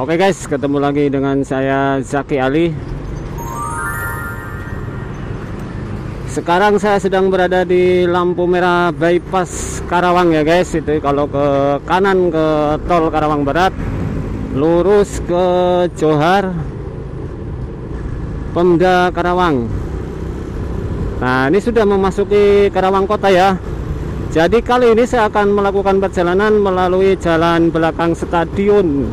Oke guys, ketemu lagi dengan saya Zaki Ali. Sekarang saya sedang berada di lampu merah bypass Karawang ya guys. Itu kalau ke kanan ke tol Karawang Barat, lurus ke Johar, Pemda Karawang. Nah, ini sudah memasuki Karawang Kota ya. Jadi kali ini saya akan melakukan perjalanan melalui jalan belakang stadion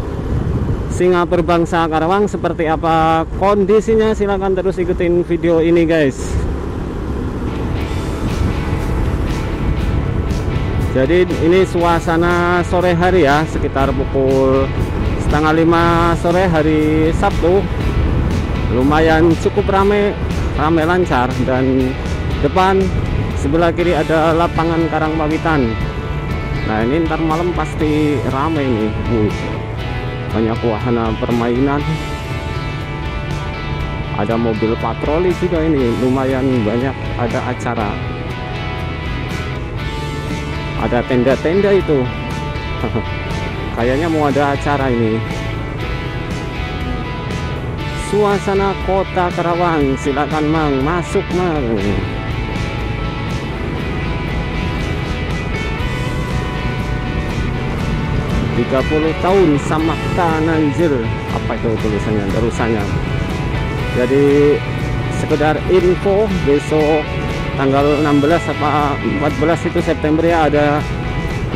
Singa Berbangsa Karawang seperti apa kondisinya silahkan terus ikutin video ini guys jadi ini suasana sore hari ya sekitar pukul setengah lima sore hari Sabtu. Lumayan cukup rame rame lancar dan depan sebelah kiri ada lapangan Karangpawitan nah ini ntar malam pasti rame nih uh banyak wahana permainan. Ada mobil patroli juga ini lumayan banyak ada acara ada tenda-tenda itu. Kayaknya mau ada acara ini. Suasana kota Karawang silakan mang masuk mang. 30 tahun Samakta Nanjir apa itu tulisannya? Terusannya. Jadi sekedar info besok tanggal 16 apa 14 itu September ya ada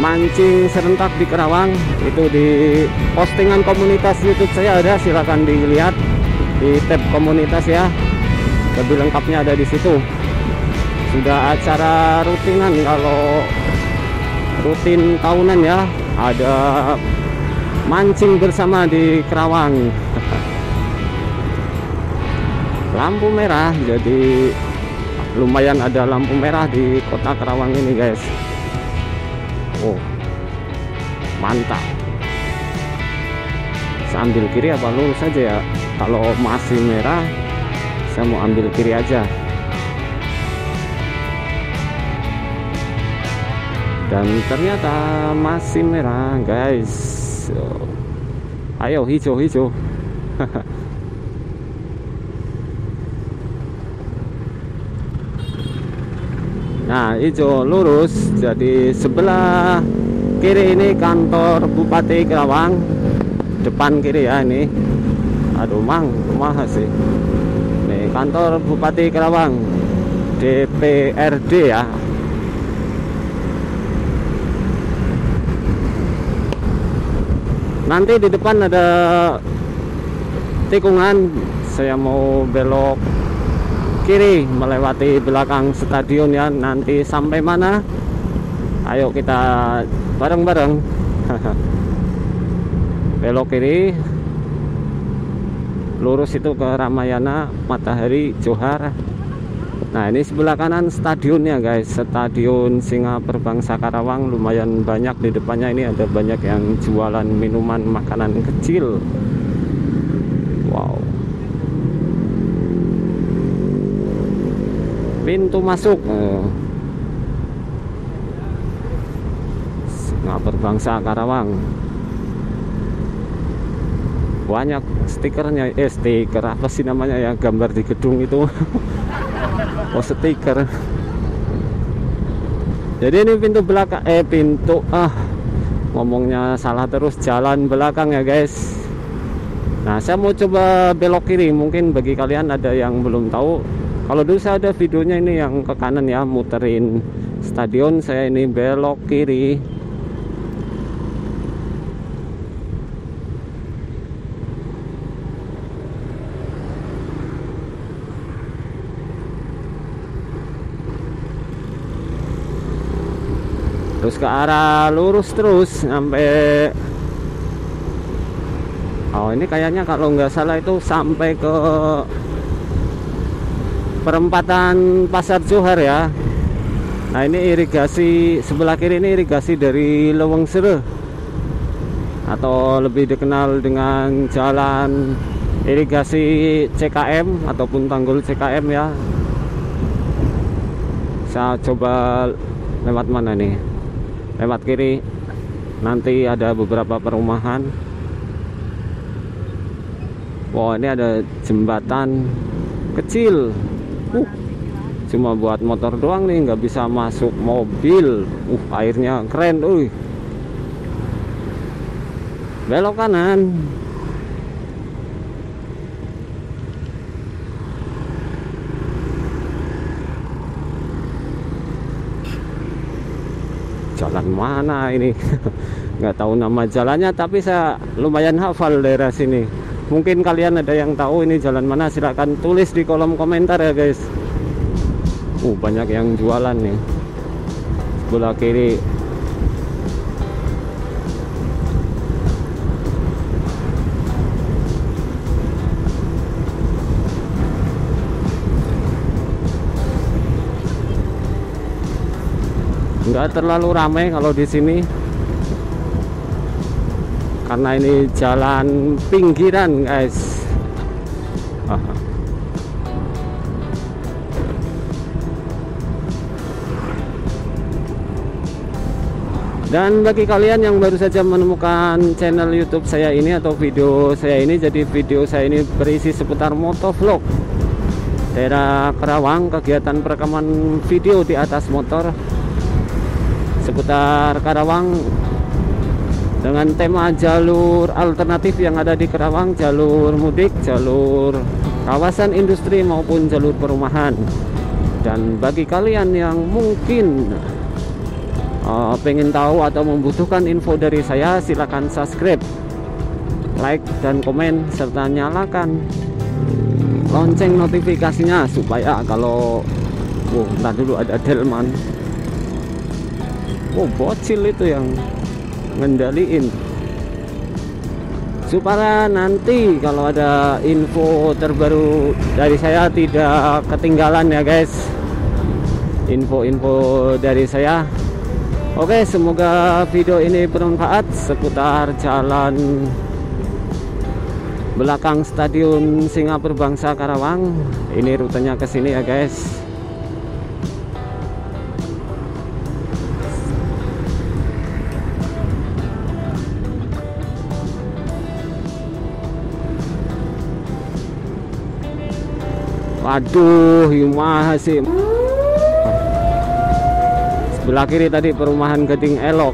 mancing serentak di Kerawang. Itu di postingan komunitas YouTube saya ada silahkan dilihat di tab komunitas ya. Lebih lengkapnya ada di situ. Sudah acara rutinan kalau rutin tahunan ya ada mancing bersama di Kerawang. Lampu merah jadi lumayan ada lampu merah di kota Kerawang ini guys. Oh mantap. Saya ambil kiri apa lurus saja ya? Kalau masih merah saya mau ambil kiri aja. Dan ternyata masih merah guys. Ayo hijau hijau nah hijau lurus jadi sebelah kiri ini kantor Bupati Kerawang. Depan kiri ya ini. Aduh mang rumah sih. Nih kantor Bupati Kerawang DPRD ya. Nanti di depan ada tikungan. Saya mau belok kiri melewati belakang stadion ya. Nanti sampai mana? Ayo kita bareng-bareng. Belok kiri. Lurus itu ke Ramayana Matahari Johar. Nah ini sebelah kanan stadionnya guys. Stadion Singa Perbangsa Karawang. Lumayan banyak di depannya. Ini ada banyak yang jualan minuman makanan kecil Wow Pintu masuk. Oh. Singa Perbangsa Karawang. Banyak stikernya. Eh stiker apa sih namanya ya? Gambar di gedung itu. Oh stiker. Jadi ini pintu belakang eh pintu ah. Ngomongnya salah terus jalan belakang ya guys. Nah saya mau coba belok kiri. Mungkin bagi kalian ada yang belum tahu kalau dulu saya ada videonya ini yang ke kanan ya muterin stadion. Saya ini belok kiri. Terus ke arah lurus terus sampai oh ini kayaknya kalau nggak salah itu sampai ke perempatan pasar Johar ya. Nah ini irigasi sebelah kiri ini irigasi dari Leweng Sere. Atau lebih dikenal dengan jalan irigasi CKM ataupun tanggul CKM ya. Saya coba lewat mana nih? Lewat kiri. Nanti ada beberapa perumahan. Wow ini ada jembatan kecil uh, cuma buat motor doang nih nggak bisa masuk mobil. Uh airnya keren uh belok kanan. Jalan mana ini? Nggak tahu nama jalannya tapi saya lumayan hafal daerah sini mungkin kalian ada yang tahu ini jalan mana silahkan tulis di kolom komentar ya guys. Uh banyak yang jualan nih. Sebelah kiri. Nggak terlalu ramai kalau di sini karena ini jalan pinggiran guys. Dan bagi kalian yang baru saja menemukan channel youtube saya ini atau video saya ini jadi video saya ini berisi seputar motovlog. Daerah Kerawang kegiatan perekaman video di atas motor. Seputar Karawang dengan tema jalur alternatif yang ada di Karawang jalur mudik, jalur kawasan industri maupun jalur perumahan. Dan bagi kalian yang mungkin uh, pengen tahu atau membutuhkan info dari saya silahkan subscribe like dan komen serta nyalakan lonceng notifikasinya supaya kalau oh, entah dulu ada delman. Oh bocil itu yang ngendaliin. Supaya nanti kalau ada info terbaru dari saya tidak ketinggalan ya guys. Info-info dari saya. Oke semoga video ini bermanfaat seputar jalan belakang stadion Singapura Bangsa Karawang. Ini rutenya ke sini ya guys Waduh, gimana sih? Sebelah kiri tadi perumahan Geding Elok.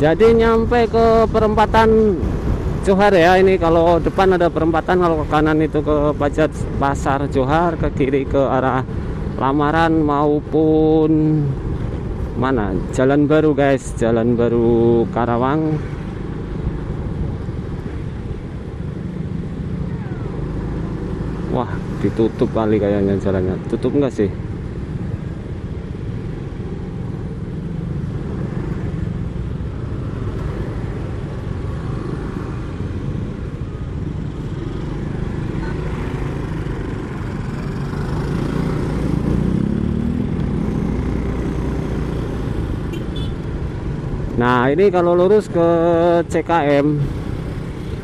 Jadi nyampe ke perempatan Johar ya ini kalau depan ada perempatan kalau ke kanan itu ke Pajat Pasar Johar ke kiri ke arah Lamaran maupun mana? Jalan Baru guys. Jalan Baru Karawang. Wah ditutup kali kayaknya jalannya. Tutup enggak sih Nah ini kalau lurus ke CKM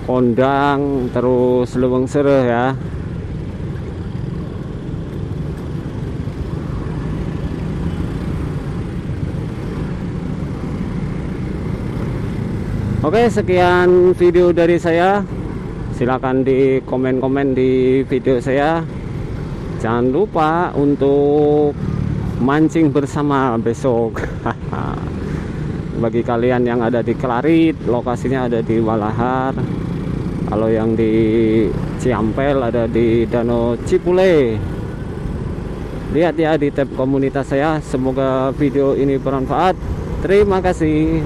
Kondang terus Leweng Sereh ya. Oke sekian video dari saya. Silahkan di komen-komen di video saya. Jangan lupa untuk mancing bersama besok bagi kalian yang ada di Klarit lokasinya ada di Walahar. Kalau yang di Ciampel ada di Danau Cipule lihat ya di tab komunitas saya semoga video ini bermanfaat. Terima kasih